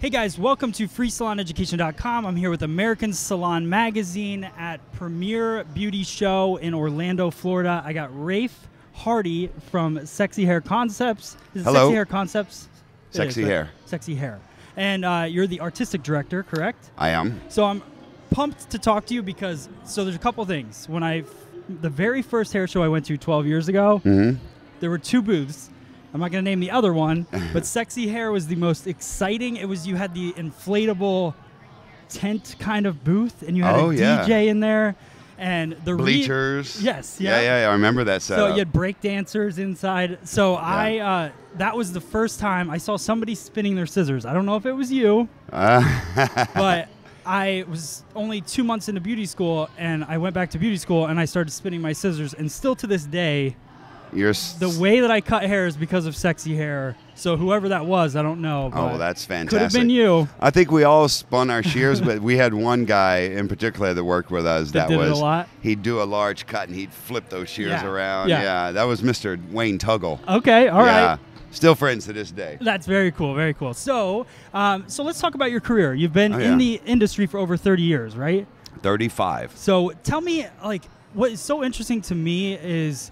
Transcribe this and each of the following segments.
Hey guys, welcome to FreeSalonEducation.com. I'm here with American Salon Magazine at Premier Beauty Show in Orlando, Florida. I got Rafe Hardy from Sexy Hair Concepts. Is it Hello. Sexy Hair Concepts? It Sexy right? Hair. Sexy Hair. And uh, you're the artistic director, correct? I am. So I'm pumped to talk to you because so there's a couple things. When I the very first hair show I went to 12 years ago, Mm-hmm. there were two booths. I'm not going to name the other one, but Sexy Hair was the most exciting. It was you had the inflatable tent kind of booth, and you had Oh, a yeah. DJ in there, and the re- Bleachers. Yes, Yeah, yeah. yeah, I remember that setup. so you had break dancers inside. So I uh, that was the first time I saw somebody spinning their scissors. I don't know if it was you, Uh, but I was only two months into beauty school, and I went back to beauty school, and I started spinning my scissors, and still to this day, you're s- the way that I cut hair is because of sexy hair. So whoever that was, I don't know. Oh, that's fantastic. Could have been you. I think we all spun our shears, but we had one guy in particular that worked with us. That That, did it a was lot? he'd do a large cut and he'd flip those shears Yeah, around. yeah. yeah. that was Mr. Wayne Tuggle. Okay, all right. yeah, still friends to this day. That's very cool. Very cool. So, um, so let's talk about your career. You've been Oh, in the industry for over 30 years, right? Thirty-five. So tell me, like, what is so interesting to me is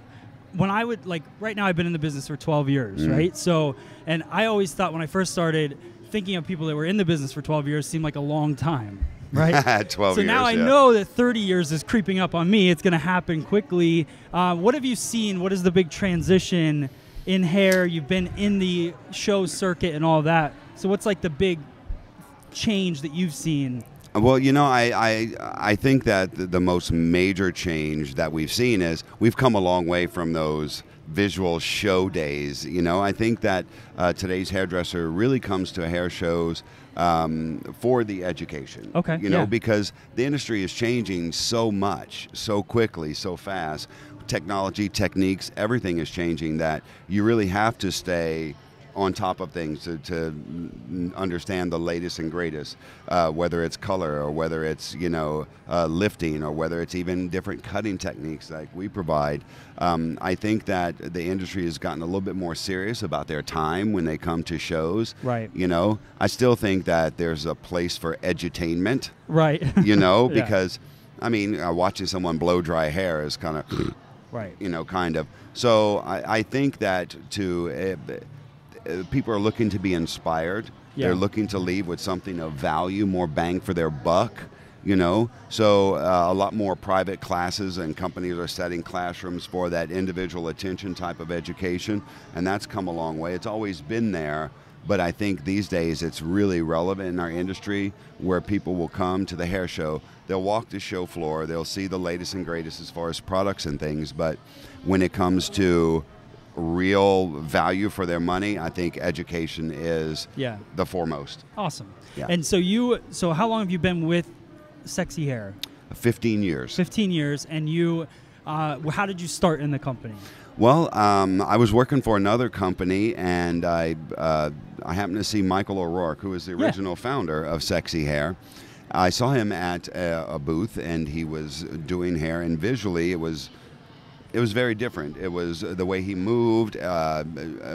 when I would like right now I've been in the business for 12 years, Mm. right? So, and I always thought when I first started thinking of people that were in the business for 12 years seemed like a long time, right? Twelve so years. now I yeah. know that 30 years is creeping up on me. It's going to happen quickly. Uh, what have you seen? What is the big transition in hair? You've been in the show circuit and all that. So what's like the big change that you've seen? Well, you know, I, I I think that the, most major change that we've seen is we've come a long way from those visual show days. You know, I think that uh, today's hairdresser really comes to hair shows um, for the education. Okay, You know, yeah. because the industry is changing so much, so quickly, so fast. Technology, techniques, everything is changing that you really have to stay on top of things to, to understand the latest and greatest, uh, whether it's color or whether it's you know uh, lifting or whether it's even different cutting techniques like we provide. Um, I think that the industry has gotten a little bit more serious about their time when they come to shows. Right. You know, I still think that there's a place for edutainment. Right. You know, Yeah. because I mean, uh, watching someone blow dry hair is kind of right. you know, kind of. So I, I think that to uh, people are looking to be inspired. Yeah. They're looking to leave with something of value, more bang for their buck. You know, so uh, a lot more private classes and companies are setting classrooms for that individual attention type of education, and that's come a long way. It's always been there, but I think these days it's really relevant in our industry where people will come to the hair show. They'll walk the show floor, they'll see the latest and greatest as far as products and things, but when it comes to real value for their money, I think education is Yeah. the foremost. Awesome. Yeah. And so you, so how long have you been with Sexy Hair? 15 years. 15 years. And you, uh, how did you start in the company? Well, um, I was working for another company, and I uh, I happened to see Michael O'Rourke, who is the Yeah. original founder of Sexy Hair. I saw him at a, a booth, and he was doing hair, and visually it was it was very different. It was the way he moved. Uh,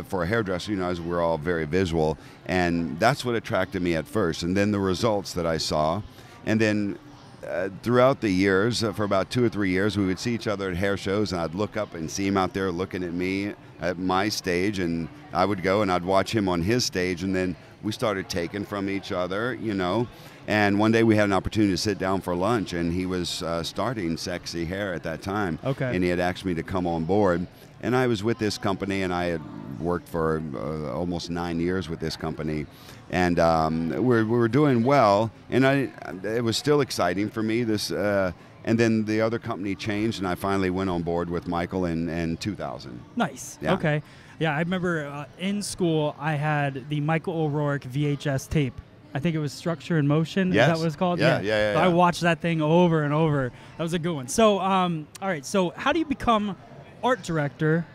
for a hairdresser, you know, as we're all very visual, and that's what attracted me at first. And then the results that I saw, and then uh, throughout the years, uh, for about two or three years, we would see each other at hair shows, and I'd look up and see him out there looking at me at my stage, and I would go and I'd watch him on his stage, and then we started taking from each other, you know. And one day we had an opportunity to sit down for lunch, and he was uh, starting Sexy Hair at that time. Okay. And he had asked me to come on board. And I was with this company, and I had worked for uh, almost nine years with this company. And um, we're, we were doing well, and I, it was still exciting for me. This, uh, and then the other company changed, and I finally went on board with Michael in, in 2000. Nice. Yeah. Okay. Yeah, I remember uh, in school I had the Michael O'Rourke VHS tape. I think it was Structure in Motion. Is that what it's called? Yeah, yeah, yeah, So I watched that thing over and over. That was a good one. So, um, all right. So, how do you become art director?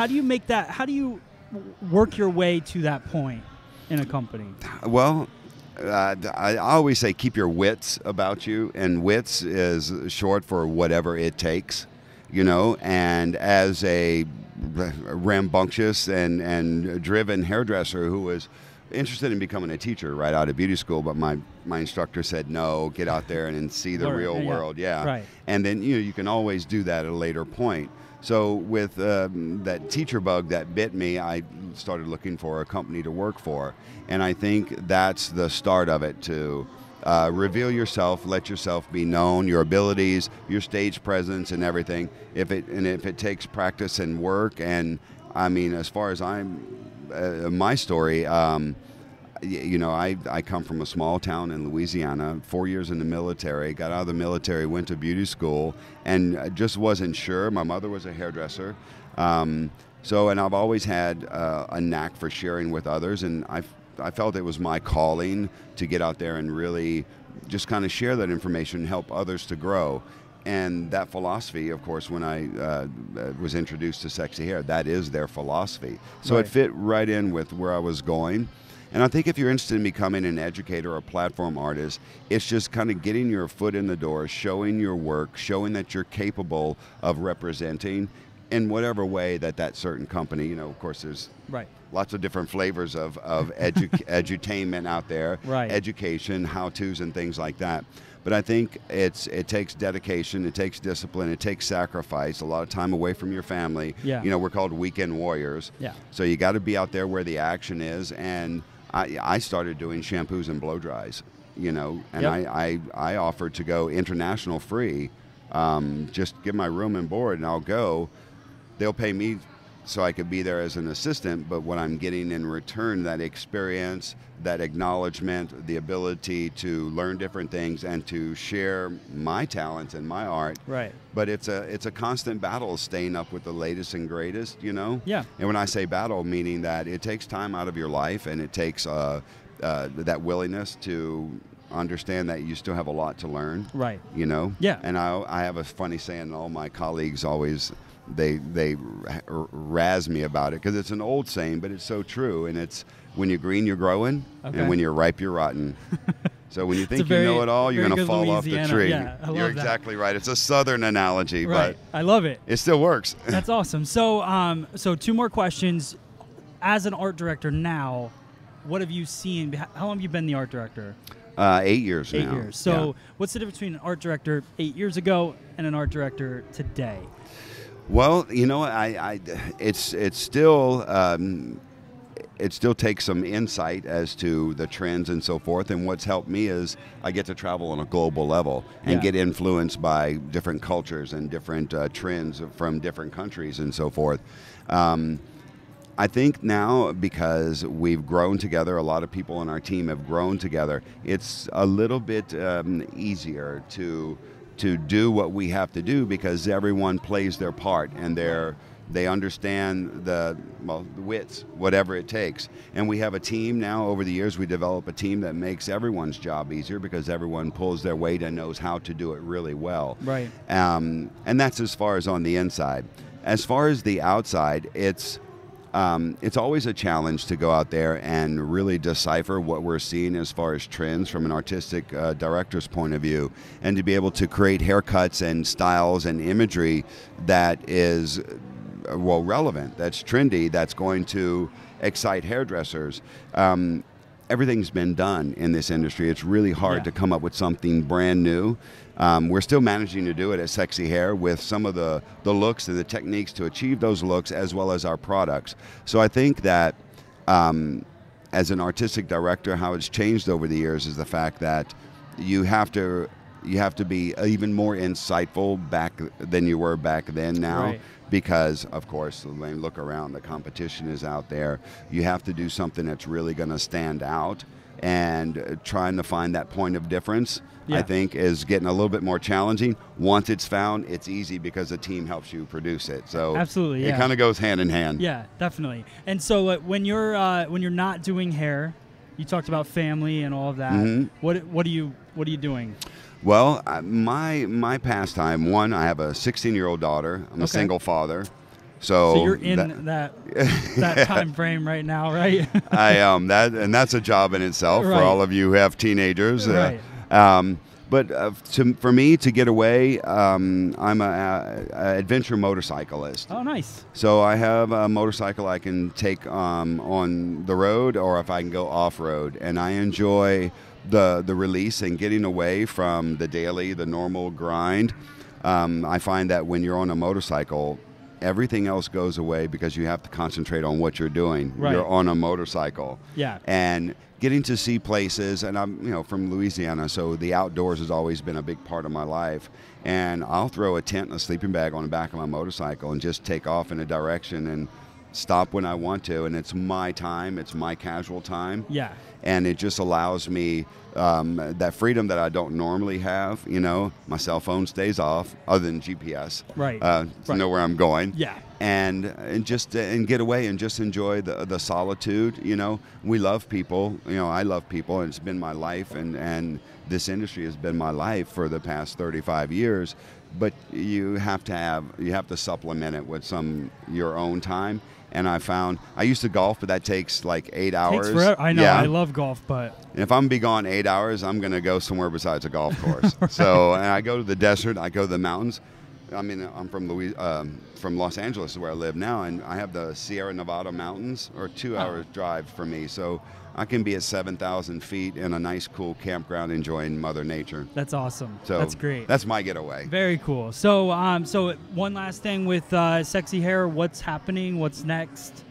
How do you make that? How do you work your way to that point in a company? Well, uh, I always say keep your wits about you, and wits is short for whatever it takes, you know. And as a rambunctious and, and driven hairdresser who was interested in becoming a teacher right out of beauty school, but my, my instructor said no, get out there and, and see the Learn, real yeah. world. Yeah. Right. And then you know you can always do that at a later point. So with um, that teacher bug that bit me, I started looking for a company to work for, and I think that's the start of it. To uh, reveal yourself, let yourself be known, your abilities, your stage presence, and everything. If it and if it takes practice and work, and I mean, as far as I'm, uh, my story. Um, you know, I, I come from a small town in Louisiana, four years in the military, got out of the military, went to beauty school, and I just wasn't sure. My mother was a hairdresser. Um, so, and I've always had uh, a knack for sharing with others, and I, I felt it was my calling to get out there and really just kind of share that information and help others to grow. And that philosophy, of course, when I uh, uh, was introduced to Sexy Hair, that is their philosophy. So Right. it fit right in with where I was going. And I think if you're interested in becoming an educator or a platform artist, it's just kind of getting your foot in the door, showing your work, showing that you're capable of representing in whatever way that that certain company, you know, of course, there's Right. lots of different flavors of, of edu- edutainment out there, Right. education, how-tos, and things like that. But I think it's it takes dedication, it takes discipline, it takes sacrifice, a lot of time away from your family. Yeah. You know, we're called weekend warriors. Yeah. So you got to be out there where the action is. And I, I started doing shampoos and blow dries, you know, and Yep. I, I, I offered to go international free. Um, just give my room and board and I'll go. They'll pay me so I could be there as an assistant, but what I'm getting in return, that experience, that acknowledgement, the ability to learn different things and to share my talents and my art Right. but it's a it's a constant battle staying up with the latest and greatest you know Yeah. and when i say battle meaning that it takes time out of your life and it takes uh, uh, that willingness to understand that you still have a lot to learn Right. you know Yeah. and i, I have a funny saying all my colleagues always they they razz me about it because it's an old saying but it's so true and it's when you're green you're growing Okay. and when you're ripe you're rotten so when you think very- you know it all you're going to good fall off the tree yeah, you're love that. exactly right it's a southern analogy Right. but I love it. it still works. That's awesome. So, um, so two more questions. As an art director now, what have you seen? How long have you been the art director? Uh, eight years Eight now. years. So, what's the difference between an art director eight years ago and an art director today? Well, you know, I, I it's it's still um, it still takes some insight as to the trends and so forth. And what's helped me is I get to travel on a global level and Yeah. get influenced by different cultures and different uh, trends from different countries and so forth. Um, I think now because we've grown together, a lot of people on our team have grown together. It's a little bit um, easier to to do what we have to do because everyone plays their part and they're they understand the well the wits whatever it takes and we have a team now over the years we develop a team that makes everyone's job easier because everyone pulls their weight and knows how to do it really well Right. um, and that's as far as on the inside. As far as the outside, it's um, it's always a challenge to go out there and really decipher what we're seeing as far as trends from an artistic uh, director's point of view, and to be able to create haircuts and styles and imagery that is uh, well relevant, that's trendy, that's going to excite hairdressers. Um, everything's been done in this industry. It's really hard Yeah. to come up with something brand new. Um, we're still managing to do it at Sexy Hair with some of the, the looks and the techniques to achieve those looks as well as our products. So I think that um, as an artistic director, how it's changed over the years is the fact that you have to you have to be even more insightful back than you were back then now Right. Because of course when you look around the competition is out there you have to do something that's really going to stand out and uh, trying to find that point of difference Yeah. i think is getting a little bit more challenging once it's found it's easy because the team helps you produce it so Absolutely, it kind of goes hand in hand Yeah, definitely. And so uh, when you're uh, when you're not doing hair, you talked about family and all of that. Mhm. What what are you what are you doing? Well, uh, my my pastime. One, I have a 16 year old daughter. I'm a single father, so, So you're in that- that that, time frame right now, right? I um that and that's a job in itself Right. for all of you who have teenagers. Uh, Right. um, But uh, to, for me to get away, um, I'm a, a adventure motorcyclist. Oh, nice. So I have a motorcycle I can take um, on the road, or if I can go off road, and I enjoy the the release and getting away from the daily, the normal grind. Um, I find that when you're on a motorcycle, everything else goes away because you have to concentrate on what you're doing. Right. You're on a motorcycle. Yeah. And getting to see places, and I'm you know from Louisiana, so the outdoors has always been a big part of my life. And I'll throw a tent and a sleeping bag on the back of my motorcycle and just take off in a direction and stop when I want to. And it's my time. It's my casual time Yeah. and it just allows me um, that freedom that I don't normally have. You know, my cell phone stays off, other than GPS, Right. Uh, to Right. know where I'm going. Yeah. and and just and get away and just enjoy the the solitude. You know, we love people. You know, I love people, and it's been my life, and and this industry has been my life for the past 35 years. But you have to have you have to supplement it with some your own time. And I found I used to golf, but that takes like eight hours. Takes forever. I know. Yeah. I love golf, but And if I'm gonna be gone eight hours, I'm gonna go somewhere besides a golf course. So, and I go to the desert, I go to the mountains. I mean, I'm from Louis, um, from Los Angeles, where I live now, and I have the Sierra Nevada mountains, or two Oh. hours drive for me. So, I can be at 7,000 feet in a nice, cool campground, enjoying Mother Nature. that's awesome. So that's great. That's my getaway. Very cool. So, um, so one last thing with uh, sexy hair. What's happening? What's next?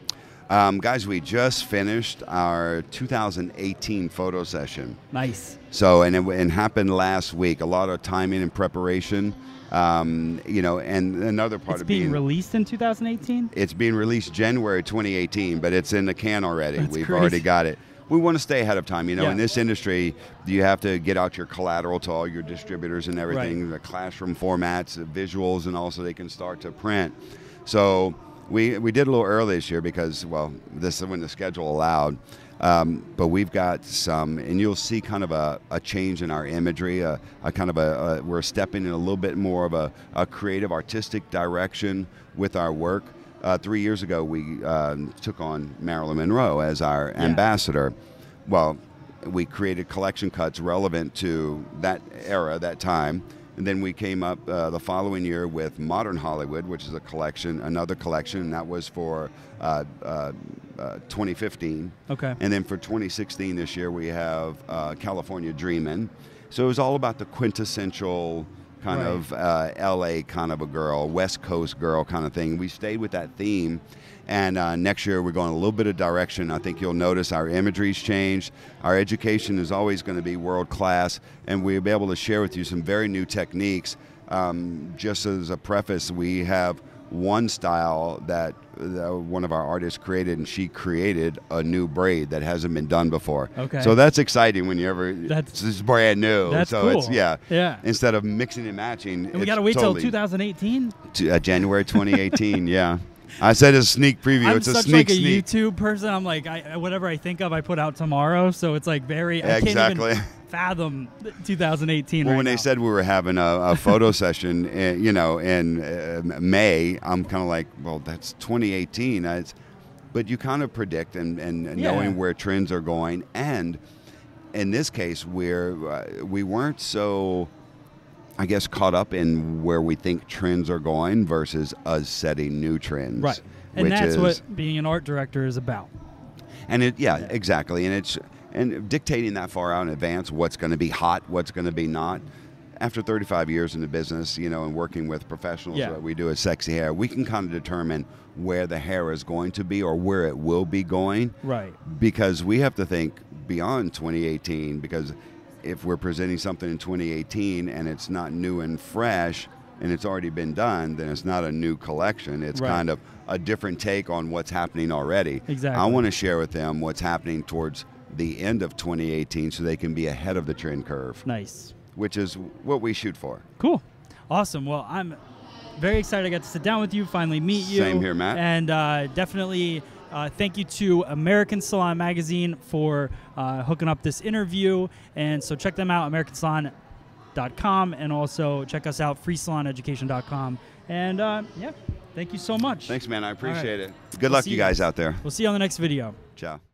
Um, guys, we just finished our 2018 photo session. Nice. So, and it, and happened last week. A lot of timing and preparation. Um, you know, and another part It's of being being released in 2018. it's being released January 2018, but it's in the can already. That's We've crazy. already got it. We want to stay ahead of time. You know, Yeah. in this industry, you have to get out your collateral to all your distributors and everything, the classroom formats, the visuals, and also they can start to print. So we we did a little early this year because well, this is when the schedule allowed. Um, but we've got some, and you'll see kind of a, a change in our imagery, a, a kind of a, a we're stepping in a little bit more of a, a creative, artistic direction with our work. Uh, three years ago, we um, took on Marilyn Monroe as our Yeah. ambassador. Well, we created collection cuts relevant to that era, that time. And then we came up uh, the following year with Modern Hollywood, which is a collection, another collection, and that was for uh, uh, uh, 2015. Okay. And then for 2016 this year, we have uh, California Dreamin'. So it was all about the quintessential kind Right. of uh, LA kind of a girl, West Coast girl kind of thing. We stayed with that theme. And uh, next year, we're going a little bit of direction. I think you'll notice our imagery's changed. Our education is always going to be world class, and we'll be able to share with you some very new techniques. Um, just as a preface, we have one style that one of our artists created, and she created a new braid that hasn't been done before. Okay. So that's exciting when you ever. That's- it's brand new. That's so cool. it's yeah. Yeah. Instead of mixing and matching, And we got to wait totally, till 2018. to, uh, January 2018. yeah. I said a sneak preview. I'm it's a such sneak like a sneak. YouTube person. I'm like, I, whatever I think of, I put out tomorrow. So it's like very. I can't Exactly. even fathom 2018. Well, right when now. they said we were having a, a photo session, uh, you know, in uh, May, I'm kind of like, well, that's 2018. Uh, It's, but you kind of predict and, and Yeah. knowing where trends are going, and in this case, we're uh, we weren't so, I guess, caught up in where we think trends are going versus us setting new trends. right, and that's is, what being an art director is about. and it, yeah, exactly. And it's and dictating that far out in advance what's going to be hot, what's going to be not. After 35 years in the business, you know, and working with professionals Yeah. that we do at Sexy Hair, we can kind of determine where the hair is going to be or where it will be going Right. because we have to think beyond 2018 because if we're presenting something in 2018 and it's not new and fresh and it's already been done then it's not a new collection it's Right. kind of a different take on what's happening already Exactly. i want to share with them what's happening towards the end of 2018 so they can be ahead of the trend curve Nice. which is what we shoot for Cool. Awesome. Well, I'm very excited I got to sit down with you, finally meet you. Same here, Matt. And uh, definitely uh, thank you to American Salon Magazine for uh, hooking up this interview. And so check them out, AmericanSalon.com, and also check us out, FreeSalonEducation.com. And uh, yeah, thank you so much. thanks man i appreciate it We'll good luck you guys. out there We'll see you on the next video. ciao